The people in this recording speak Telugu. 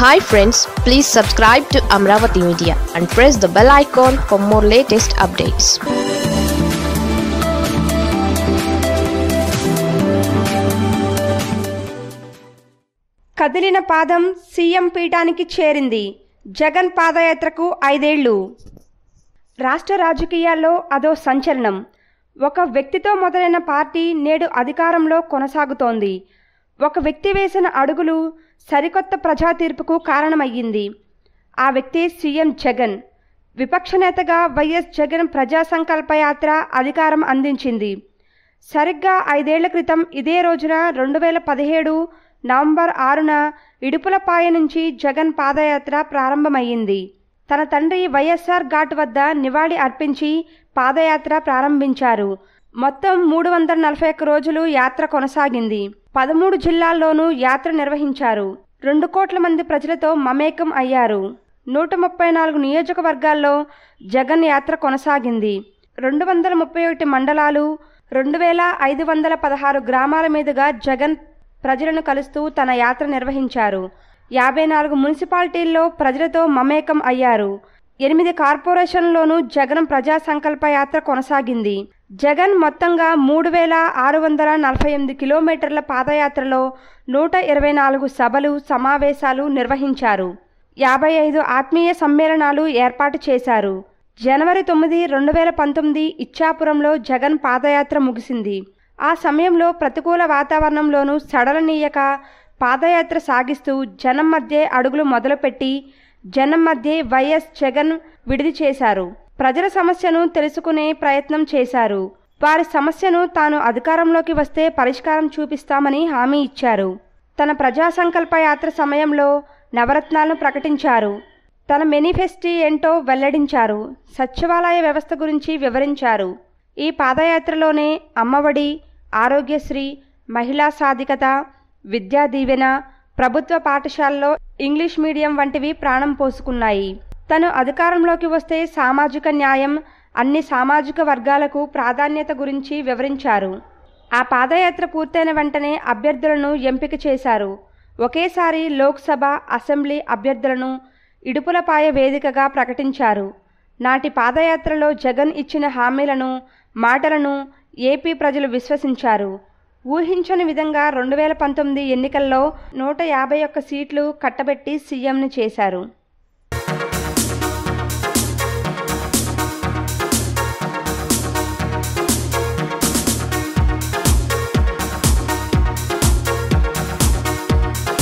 Hi friends please subscribe to Amaravati media and press the bell icon for more latest updates కదిలిన పాదం సీఎం పీఠానికి చేరింది. జగన్ పాదయాత్రకు ఐదేళ్ళు. రాష్ట్ర రాజకీయాల్లో అదో సంచలనం. ఒక వ్యక్తితో మొదలైన పార్టీ నేడు అధికారంలో కొనసాగుతోంది. ఒక వ్యక్తి వేసిన అడుగులు సరికొత్త ప్రజా తీర్పుకు కారణమయ్యింది. ఆ వ్యక్తి సీఎం జగన్. విపక్ష నేతగా వైఎస్ జగన్ ప్రజా సంకల్ప యాత్ర అధికారం అందించింది. సరిగ్గా ఐదేళ్ళ క్రితం ఇదే రోజున రెండు వేల పదిహేడు నవంబర్ ఆరున ఇడుపులపాయ నుంచి జగన్ పాదయాత్ర ప్రారంభమయ్యింది. తన తండ్రి వైఎస్ఆర్ ఘాట్ వద్ద నివాళి అర్పించి పాదయాత్ర ప్రారంభించారు. మొత్తం మూడు వందల నలభై ఒక్క రోజులు యాత్ర కొనసాగింది. పదమూడు జిల్లాల్లోనూ యాత్ర నిర్వహించారు. రెండు కోట్ల మంది ప్రజలతో మమేకం అయ్యారు. నూట ముప్పై నాలుగు నియోజకవర్గాల్లో జగన్ యాత్ర కొనసాగింది. రెండు వందల ముప్పై ఒకటి మండలాలు రెండు వేల ఐదు వందల పదహారు గ్రామాల మీదుగా జగన్ ప్రజలను కలుస్తూ తన యాత్ర నిర్వహించారు. యాభై నాలుగు మున్సిపాలిటీల్లో ప్రజలతో మమేకం అయ్యారు. ఎనిమిది కార్పొరేషన్లోనూ జగన్ ప్రజా సంకల్ప యాత్ర కొనసాగింది. జగన్ మొత్తంగా మూడు వేల ఆరు వందల నలభై ఎనిమిది కిలోమీటర్ల పాదయాత్రలో నూట ఇరవై నాలుగు సభలు సమావేశాలు నిర్వహించారు. యాభై ఐదు ఆత్మీయ సమ్మేళనాలు ఏర్పాటు చేశారు. జనవరి తొమ్మిది రెండు వేల పంతొమ్మిది ఇచ్చాపురంలో జగన్ పాదయాత్ర ముగిసింది. ఆ సమయంలో ప్రతికూల వాతావరణంలోనూ సడలనీయక పాదయాత్ర సాగిస్తూ జనం మధ్య అడుగులు మొదలుపెట్టి జనం మధ్య వైఎస్ జగన్ విడిది చేశారు. ప్రజల సమస్యను తెలుసుకునే ప్రయత్నం చేశారు. వారి సమస్యను తాను అధికారంలోకి వస్తే పరిష్కారం చూపిస్తామని హామీ ఇచ్చారు. తన ప్రజా సంకల్ప యాత్ర సమయంలో నవరత్నాలను ప్రకటించారు. తన మేనిఫెస్టీ ఏంటో వెల్లడించారు. సచివాలయ వ్యవస్థ గురించి వివరించారు. ఈ పాదయాత్రలోనే అమ్మఒడి ఆరోగ్యశ్రీ మహిళా సాధికత విద్యా దీవెన ప్రభుత్వ పాఠశాలలో ఇంగ్లీష్ మీడియం వంటివి ప్రాణం పోసుకున్నాయి. తను అధికారంలోకి వస్తే సామాజిక న్యాయం అన్ని సామాజిక వర్గాలకు ప్రాధాన్యత గురించి వివరించారు. ఆ పాదయాత్ర పూర్తయిన వెంటనే అభ్యర్థులను ఎంపిక చేశారు. ఒకేసారి లోక్సభ అసెంబ్లీ అభ్యర్థులను ఇడుపులపాయ వేదికగా ప్రకటించారు. నాటి పాదయాత్రలో జగన్ ఇచ్చిన హామీలను మాటలను ఏపీ ప్రజలు విశ్వసించారు. ఊహించని విధంగా రెండు వేల పంతొమ్మిది ఎన్నికల్లో నూట యాభై ఒక్క సీట్లు కట్టబెట్టి సీఎంని చేశారు.